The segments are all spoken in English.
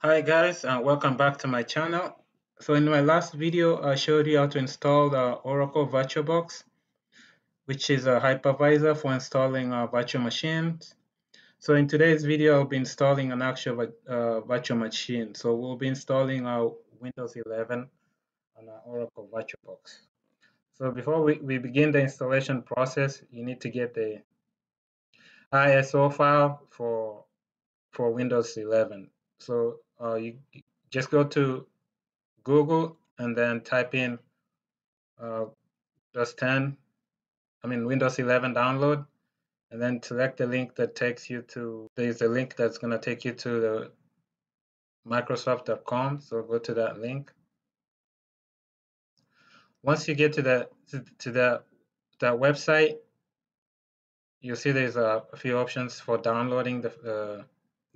Hi guys, uh, welcome back to my channel. So in my last video, I showed you how to install the Oracle VirtualBox, which is a hypervisor for installing uh, virtual machines. So in today's video, I'll be installing an actual uh, virtual machine. So we'll be installing our Windows 11 on our Oracle VirtualBox. So before we, we begin the installation process, you need to get the ISO file for for Windows 11. So uh, you just go to Google and then type in uh, Windows 10, I mean Windows 11 download, and then select the link that takes you to, there's a link that's going to take you to the Microsoft.com. So go to that link. Once you get to that to, to that that website, you'll see there's a, a few options for downloading the uh,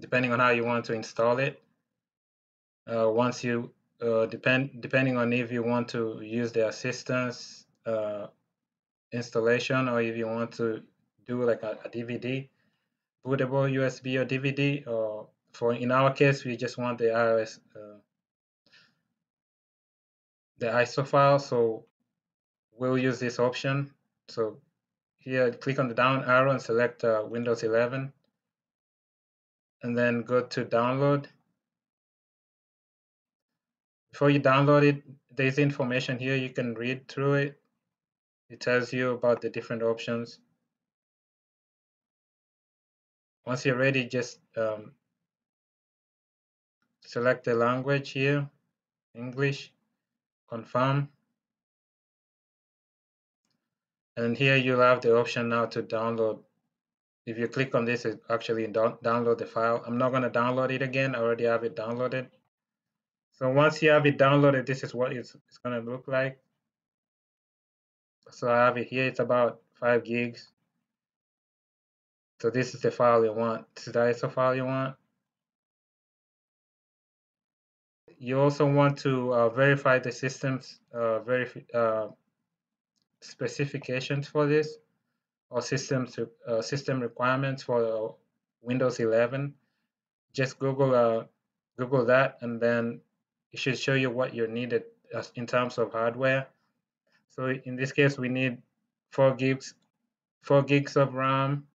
depending on how you want to install it. Uh, once you uh, depend depending on if you want to use the assistance uh, installation or if you want to do like a, a DVD, bootable USB or DVD, or for in our case we just want the iOS uh, the ISO file, so we'll use this option. So here, click on the down arrow and select uh, Windows 11, and then go to download. Before you download it, there's information here. You can read through it. It tells you about the different options. Once you're ready, just um, select the language here, English, confirm. And here you'll have the option now to download. If you click on this, it actually download the file. I'm not going to download it again. I already have it downloaded. So once you have it downloaded, this is what it's, it's going to look like. So I have it here. It's about 5 gigs. So this is the file you want. This is the ISO file you want. You also want to uh, verify the system's uh, uh, specifications for this or systems uh, system requirements for Windows 11. Just Google uh, Google that, and then it should show you what you're needed in terms of hardware. So in this case, we need four gigs, four gigs of RAM,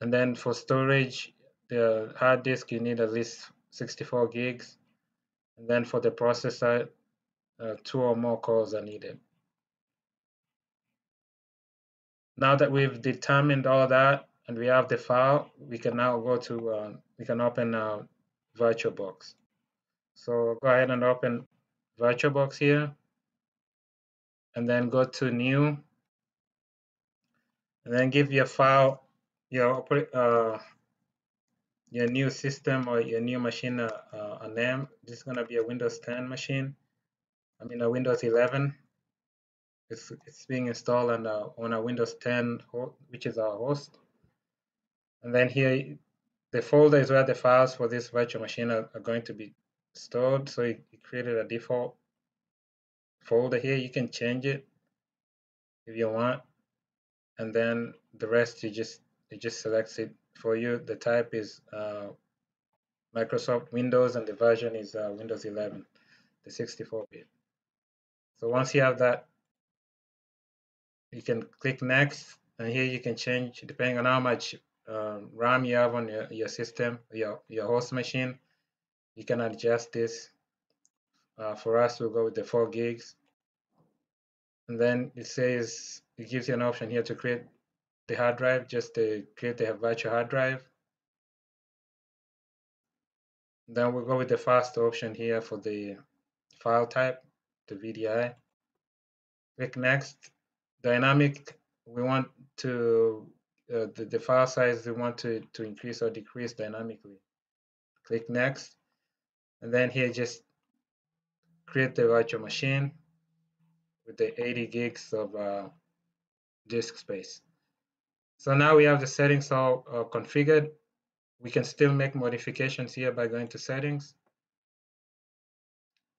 and then for storage, the hard disk you need at least 64 gigs, and then for the processor, uh, two or more cores are needed. Now that we've determined all that and we have the file, we can now go to, uh, we can open uh, VirtualBox. So go ahead and open VirtualBox here and then go to new and then give your file your uh, your new system or your new machine a, a name. This is going to be a Windows 10 machine. I mean a Windows 11 it's, it's being installed on a, on a Windows 10, which is our host. And then here, the folder is where the files for this virtual machine are, are going to be stored. So it, it created a default folder here. You can change it if you want. And then the rest, you just it just selects it for you. The type is uh, Microsoft Windows and the version is uh, Windows 11, the 64-bit. So once you have that you can click next and here you can change depending on how much um, RAM you have on your, your system your your host machine you can adjust this. Uh, for us we'll go with the 4 gigs. And then it says it gives you an option here to create the hard drive just to create the virtual hard drive. Then we'll go with the first option here for the file type the VDI click next dynamic, we want to, uh, the, the file size we want to, to increase or decrease dynamically. Click next, and then here just create the virtual machine with the 80 gigs of uh, disk space. So now we have the settings all uh, configured. We can still make modifications here by going to settings.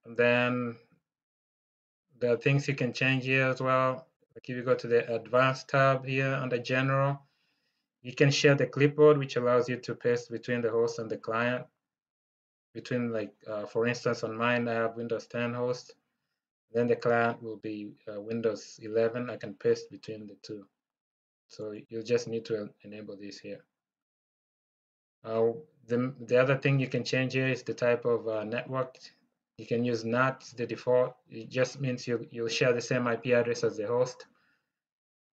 And then there are things you can change here as well. Like if you go to the advanced tab here under general, you can share the clipboard, which allows you to paste between the host and the client. between like uh, for instance on mine I have Windows 10 host then the client will be uh, Windows 11 I can paste between the two. So you just need to enable this here. Uh, the, the other thing you can change here is the type of uh, network you can use NAT the default. It just means you you'll share the same IP address as the host.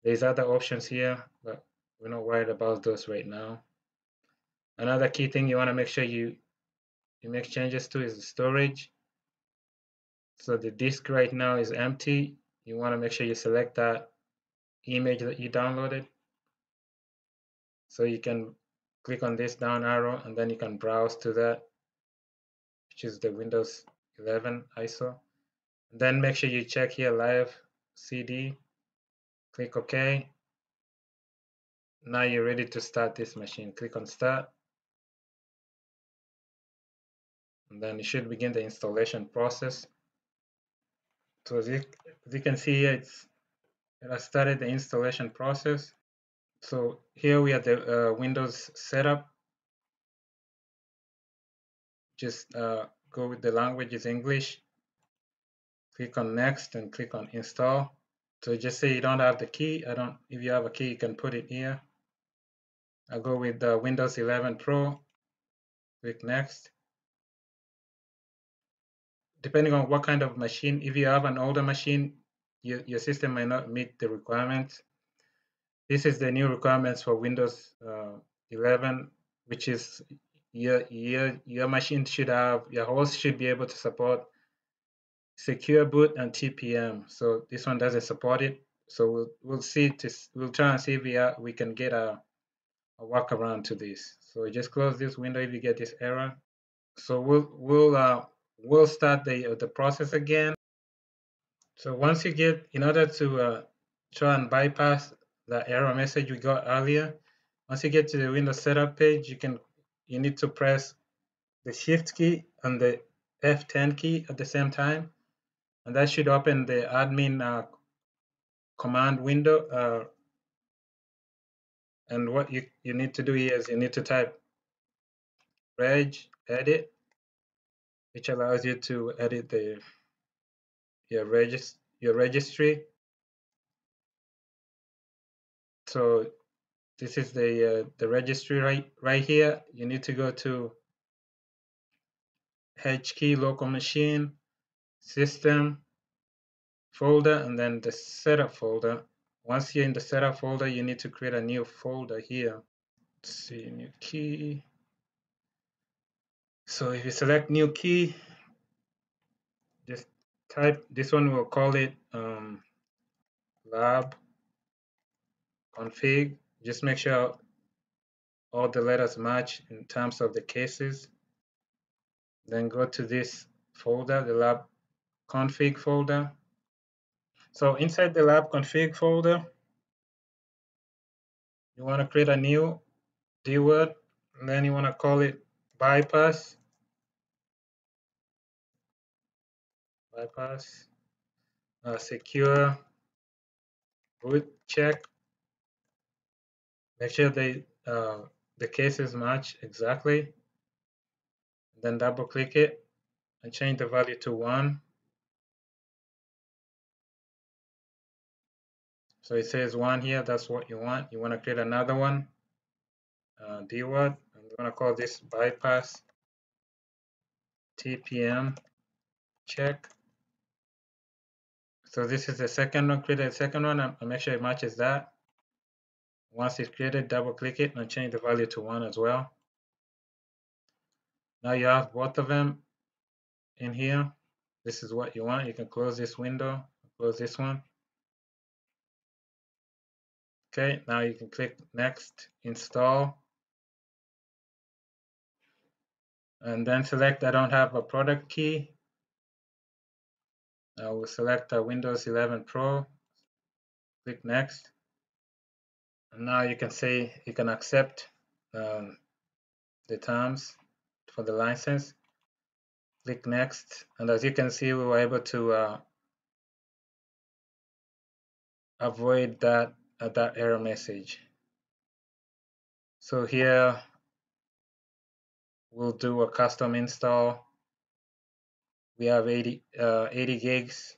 There's other options here but we're not worried about those right now. Another key thing you want to make sure you you make changes to is the storage. So the disk right now is empty. You want to make sure you select that image that you downloaded. So you can click on this down arrow and then you can browse to that which is the Windows 11 ISO then make sure you check here live CD click OK. Now you're ready to start this machine. Click on start. And then it should begin the installation process. So as you, as you can see here it's it has started the installation process. So here we are the uh, Windows setup. Just uh, go with the language is English click on next and click on install. So just say you don't have the key I don't if you have a key you can put it here. I'll go with the Windows 11 Pro click next. Depending on what kind of machine if you have an older machine your, your system may not meet the requirements. This is the new requirements for Windows uh, 11 which is your, your, your machine should have your host should be able to support secure boot and TPM so this one doesn't support it. So we'll, we'll see to, we'll try and see if we, are, we can get a, a workaround to this. So just close this window if you get this error. So we'll we'll uh, we'll start the the process again. So once you get in order to uh, try and bypass the error message we got earlier once you get to the Windows setup page you can you need to press the shift key and the F10 key at the same time and that should open the admin uh, command window uh, and what you, you need to do here is you need to type reg edit which allows you to edit the your regist your registry. So this is the uh, the registry right right here. You need to go to H key local machine system folder and then the setup folder. Once you're in the setup folder you need to create a new folder here. Let's see new key. So if you select new key just type this one we'll call it um, lab config just make sure all the letters match in terms of the cases. Then go to this folder the lab config folder. So inside the lab config folder you want to create a new dword and then you want to call it bypass. Bypass uh, secure boot check make sure they uh, the cases match exactly. Then double click it and change the value to 1 so it says 1 here that's what you want. You want to create another one uh, dword I'm going to call this bypass TPM check. So this is the second one create a second one and make sure it matches that once it's created, double click it and change the value to 1 as well. Now you have both of them in here. This is what you want. You can close this window, close this one. Okay, now you can click next, install. And then select I don't have a product key. I will select Windows 11 Pro. Click next now you can say you can accept um, the terms for the license click next and as you can see we were able to uh, avoid that uh, that error message so here we'll do a custom install. We have 80, uh, 80 gigs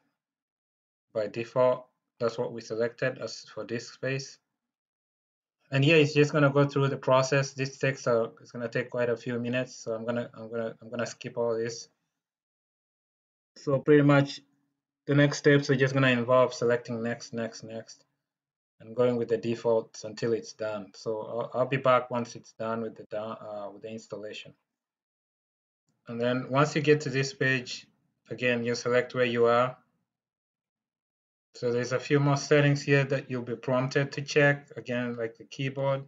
by default. That's what we selected as for disk space. And here it's just gonna go through the process. This takes a, it's gonna take quite a few minutes. So I'm gonna, I'm gonna, I'm gonna skip all this. So pretty much the next steps are just gonna involve selecting next, next, next and going with the defaults until it's done. So I'll, I'll be back once it's done with the, uh, with the installation. And then once you get to this page, again, you select where you are. So there's a few more settings here that you'll be prompted to check, again, like the keyboard.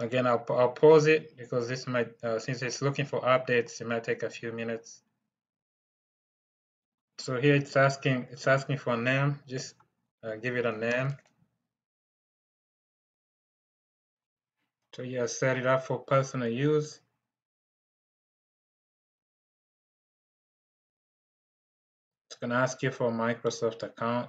Again, I'll, I'll pause it because this might, uh, since it's looking for updates, it might take a few minutes. So here it's asking, it's asking for a name, just uh, give it a name. So yeah, set it up for personal use. It's gonna ask you for a Microsoft account.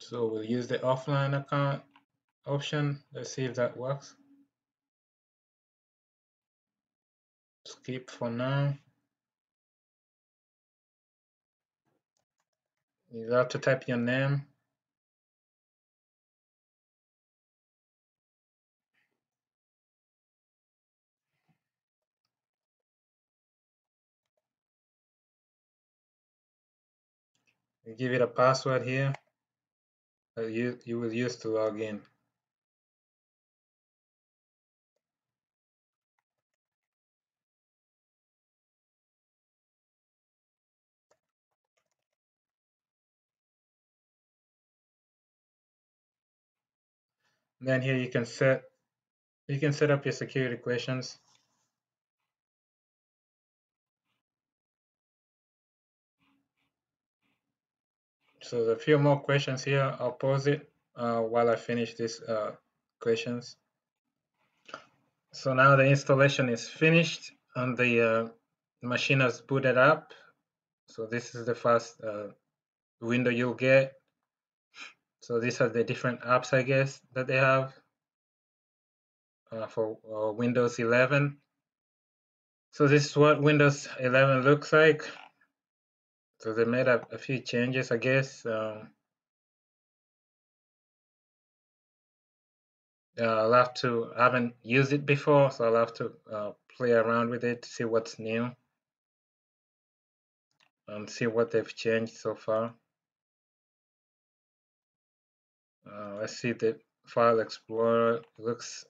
So we'll use the offline account option. Let's see if that works. Skip for now. You have to type your name. You give it a password here that you, you will use to log in. Then here you can set you can set up your security questions. So a few more questions here. I'll pause it uh, while I finish these uh, questions. So now the installation is finished and the uh, machine has booted up. So this is the first uh, window you'll get. So these are the different apps, I guess, that they have uh, for uh, Windows 11. So this is what Windows 11 looks like. So they made a, a few changes, I guess. Um, uh, I'll have to, I haven't used it before, so I'll have to uh, play around with it to see what's new and see what they've changed so far. Uh, let's see the file explorer looks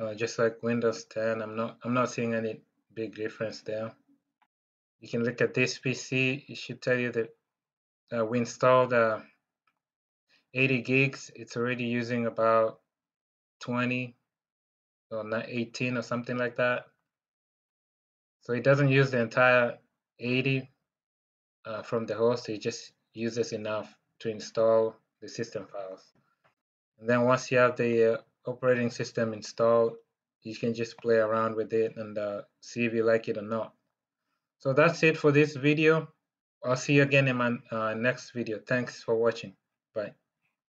uh, just like Windows 10. I'm not I'm not seeing any big difference there. You can look at this PC. It should tell you that uh, we installed uh, 80 gigs. It's already using about 20 or not 18 or something like that. So it doesn't use the entire 80 uh, from the host. It just uses enough to install the system files. And then once you have the uh, operating system installed, you can just play around with it and uh, see if you like it or not. So that's it for this video. I'll see you again in my uh, next video. Thanks for watching. Bye.